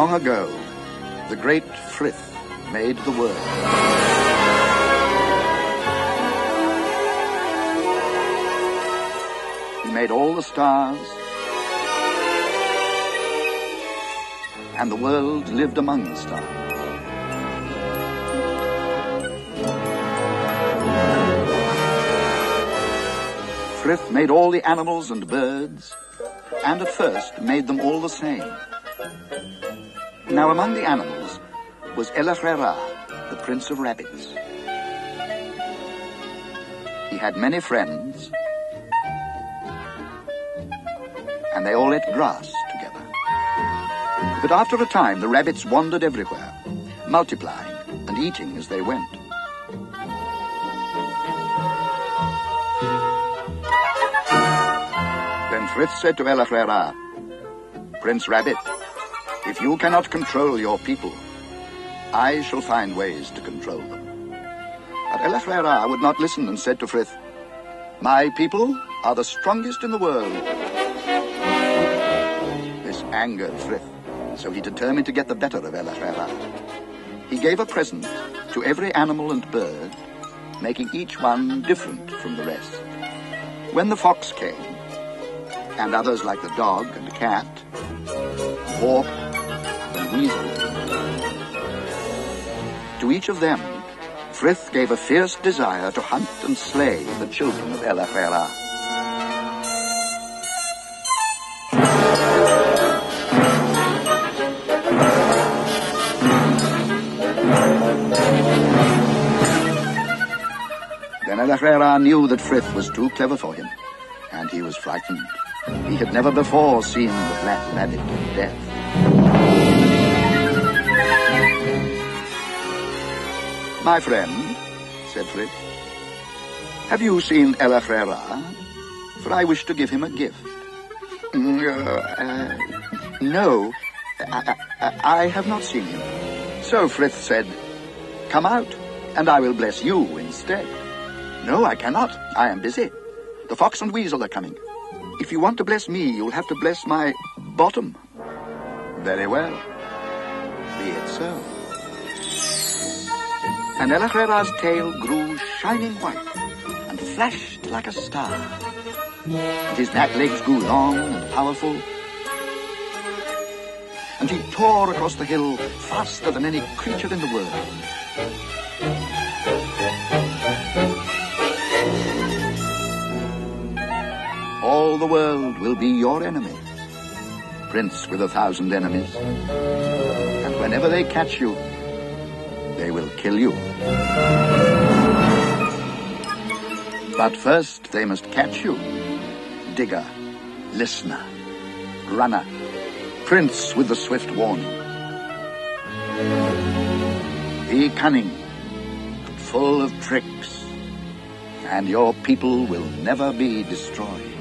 Long ago, the great Frith made the world. He made all the stars, and the world lived among the stars. Frith made all the animals and birds, and at first made them all the same. Now among the animals was El-ahrairah, the prince of rabbits. He had many friends, and they all ate grass together. But after a time, the rabbits wandered everywhere, multiplying and eating as they went. Then Frith said to El-ahrairah, Prince Rabbit, if you cannot control your people, I shall find ways to control them. But El-ahrairah would not listen and said to Frith, My people are the strongest in the world. This angered Frith, so he determined to get the better of El-ahrairah. He gave a present to every animal and bird, making each one different from the rest. When the fox came, and others like the dog and the cat, hawk weasel. To each of them, Frith gave a fierce desire to hunt and slay the children of El-ahrairah. Then El-ahrairah knew that Frith was too clever for him, and he was frightened. He had never before seen the Black Rabbit of Death. My friend, said Frith, have you seen Ella El-ahrairah? For I wish to give him a gift. "Mm, uh, uh, no, I, I, I have not seen him. So Frith said, Come out, and I will bless you instead. No, I cannot. I am busy. The fox and weasel are coming. If you want to bless me, you'll have to bless my bottom. Very well. Be it so. And El-ahrairah's tail grew shining white and flashed like a star. And his back legs grew long and powerful. And he tore across the hill faster than any creature in the world. All the world will be your enemy, prince with a thousand enemies. And whenever they catch you, they will kill you. But first they must catch you. Digger, listener, runner, prince with the swift warning. Be cunning, but full of tricks, and your people will never be destroyed.